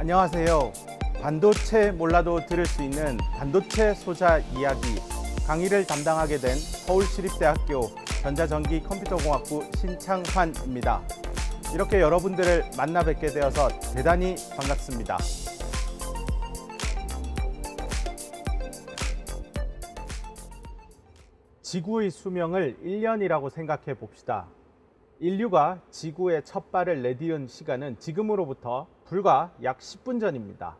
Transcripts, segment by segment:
안녕하세요. 반도체 몰라도 들을 수 있는 반도체 소자 이야기 강의를 담당하게 된 서울시립대학교 전자전기 컴퓨터공학부 신창환입니다. 이렇게 여러분들을 만나 뵙게 되어서 대단히 반갑습니다. 지구의 수명을 1년이라고 생각해 봅시다. 인류가 지구에 첫 발을 내디은 시간은 지금으로부터 불과 약 10분 전입니다.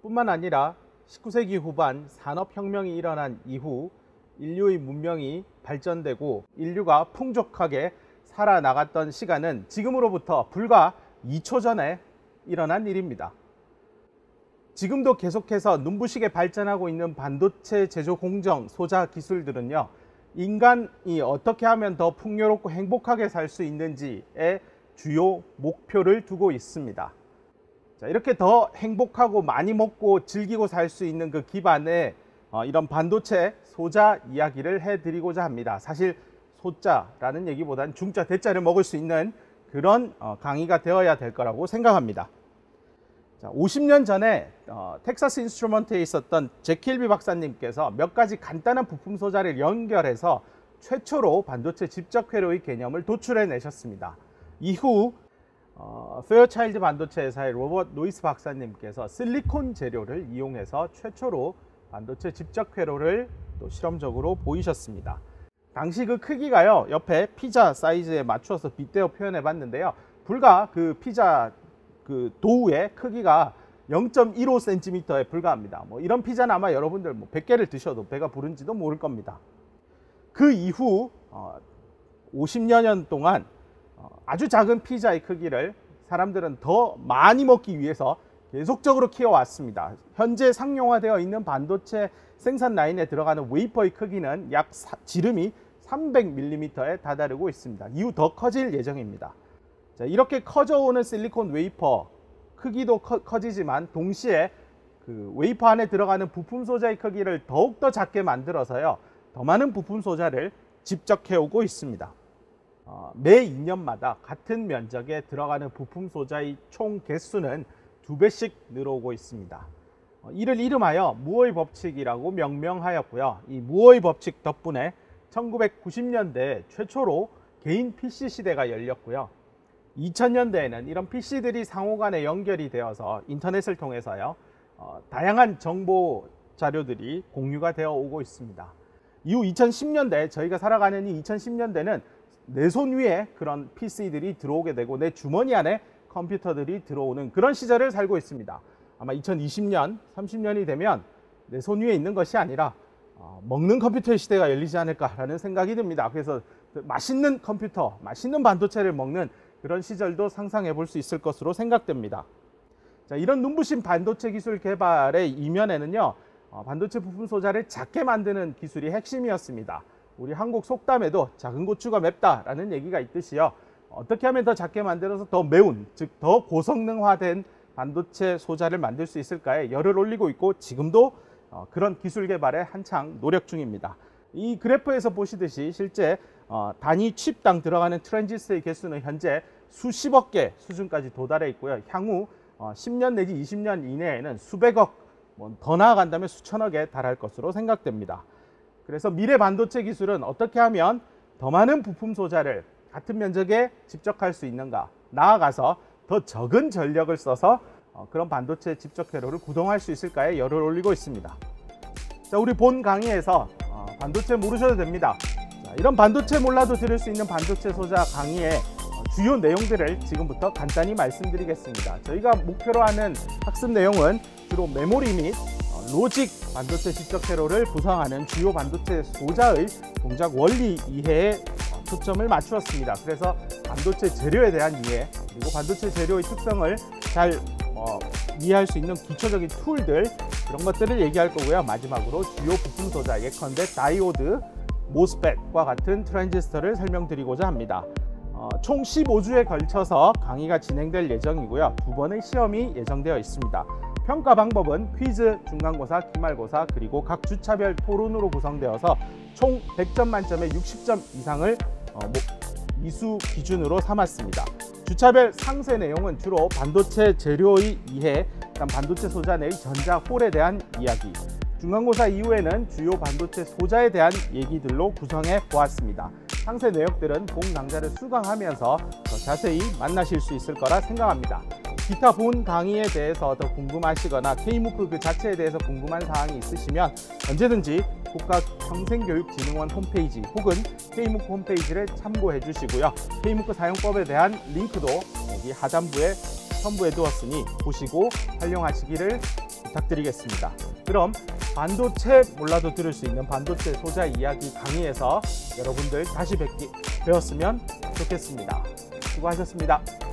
뿐만 아니라 19세기 후반 산업혁명이 일어난 이후 인류의 문명이 발전되고 인류가 풍족하게 살아나갔던 시간은 지금으로부터 불과 2초 전에 일어난 일입니다. 지금도 계속해서 눈부시게 발전하고 있는 반도체 제조 공정 소자 기술들은요. 인간이 어떻게 하면 더 풍요롭고 행복하게 살 수 있는지에 주요 목표를 두고 있습니다. 자, 이렇게 더 행복하고 많이 먹고 즐기고 살 수 있는 그 기반에 어, 이런 반도체 소자 이야기를 해드리고자 합니다. 사실 소자라는 얘기보다는 중자, 대자를 먹을 수 있는 그런 어, 강의가 되어야 될 거라고 생각합니다. 자, 50년 전에 어, 텍사스 인스트루먼트에 있었던 잭 킬비 박사님께서 몇 가지 간단한 부품 소자를 연결해서 최초로 반도체 집적 회로의 개념을 도출해 내셨습니다. 이후 어, 페어차일드 반도체 회사의 로버트 노이스 박사님께서 실리콘 재료를 이용해서 최초로 반도체 집적 회로를 또 실험적으로 보이셨습니다. 당시 그 크기가요 옆에 피자 사이즈에 맞추어서 빗대어 표현해 봤는데요 불과 그 피자 그 도우의 크기가 0.15cm에 불과합니다. 뭐 이런 피자는 아마 여러분들 뭐 100개를 드셔도 배가 부른지도 모를 겁니다. 그 이후 어, 50여 년 동안 어, 아주 작은 피자의 크기를 사람들은 더 많이 먹기 위해서 계속적으로 키워왔습니다. 현재 상용화되어 있는 반도체 생산 라인에 들어가는 웨이퍼의 크기는 약 사, 지름이 300mm에 다다르고 있습니다. 이후 더 커질 예정입니다. 자, 이렇게 커져오는 실리콘 웨이퍼 크기도 커, 지지만 동시에 그 웨이퍼 안에 들어가는 부품 소자의 크기를 더욱더 작게 만들어서요. 더 많은 부품 소자를 집적해오고 있습니다. 어, 매 2년마다 같은 면적에 들어가는 부품 소자의 총 개수는 두 배씩 늘어오고 있습니다. 어, 이를 이름하여 무어의 법칙이라고 명명하였고요. 이 무어의 법칙 덕분에 1990년대 최초로 개인 PC 시대가 열렸고요. 2000년대에는 이런 PC들이 상호 간에 연결이 되어서 인터넷을 통해서요. 어, 다양한 정보 자료들이 공유가 되어 오고 있습니다. 이후 2010년대 저희가 살아가는 이 2010년대는 내 손 위에 그런 PC들이 들어오게 되고 내 주머니 안에 컴퓨터들이 들어오는 그런 시절을 살고 있습니다. 아마 2020년, 30년이 되면 내 손 위에 있는 것이 아니라 어, 먹는 컴퓨터의 시대가 열리지 않을까라는 생각이 듭니다. 그래서 맛있는 컴퓨터, 맛있는 반도체를 먹는 그런 시절도 상상해 볼 수 있을 것으로 생각됩니다. 자, 이런 눈부신 반도체 기술 개발의 이면에는요, 어, 반도체 부품 소자를 작게 만드는 기술이 핵심이었습니다. 우리 한국 속담에도 작은 고추가 맵다라는 얘기가 있듯이요. 어떻게 하면 더 작게 만들어서 더 매운, 즉 더 고성능화된 반도체 소자를 만들 수 있을까에 열을 올리고 있고 지금도 어, 그런 기술 개발에 한창 노력 중입니다. 이 그래프에서 보시듯이 실제 어, 단위 칩당 들어가는 트랜지스터의 개수는 현재 수십억 개 수준까지 도달해 있고요. 향후 어, 10년 내지 20년 이내에는 수백억, 뭐더 나아간다면 수천억에 달할 것으로 생각됩니다. 그래서 미래 반도체 기술은 어떻게 하면 더 많은 부품 소자를 같은 면적에 집적할 수 있는가 나아가서 더 적은 전력을 써서 어, 그런 반도체 집적 회로를 구동할 수 있을까에 열을 올리고 있습니다. 자, 우리 본 강의에서 어, 반도체 모르셔도 됩니다. 자, 이런 반도체 몰라도 들을 수 있는 반도체 소자 강의에 주요 내용들을 지금부터 간단히 말씀드리겠습니다. 저희가 목표로 하는 학습 내용은 주로 메모리 및 어, 로직 반도체 집적 회로를 구성하는 주요 반도체 소자의 동작 원리 이해에 어, 초점을 맞추었습니다. 그래서 반도체 재료에 대한 이해 그리고 반도체 재료의 특성을 잘 어, 이해할 수 있는 기초적인 툴들 그런 것들을 얘기할 거고요. 마지막으로 주요 부품 소자 예컨대 다이오드, 모스펫과 같은 트랜지스터를 설명드리고자 합니다. 어, 총 15주에 걸쳐서 강의가 진행될 예정이고요. 두 번의 시험이 예정되어 있습니다. 평가 방법은 퀴즈, 중간고사, 기말고사 그리고 각 주차별 토론으로 구성되어서 총 100점 만점에 60점 이상을 어, 뭐, 이수 기준으로 삼았습니다. 주차별 상세 내용은 주로 반도체 재료의 이해, 반도체 소자 내의 전자 홀에 대한 이야기, 중간고사 이후에는 주요 반도체 소자에 대한 얘기들로 구성해 보았습니다. 상세 내역들은 본 강좌를 수강하면서 더 자세히 만나실 수 있을 거라 생각합니다. 기타 본 강의에 대해서 더 궁금하시거나 K무크 그 자체에 대해서 궁금한 사항이 있으시면 언제든지 국가평생교육진흥원 홈페이지 혹은 K무크 홈페이지를 참고해 주시고요. K무크 사용법에 대한 링크도 여기 하단부에 첨부해 두었으니 보시고 활용하시기를 부탁드리겠습니다. 그럼 반도체 몰라도 들을 수 있는 반도체 소자 이야기 강의에서 여러분들 다시 뵙기 배웠으면 좋겠습니다. 수고하셨습니다.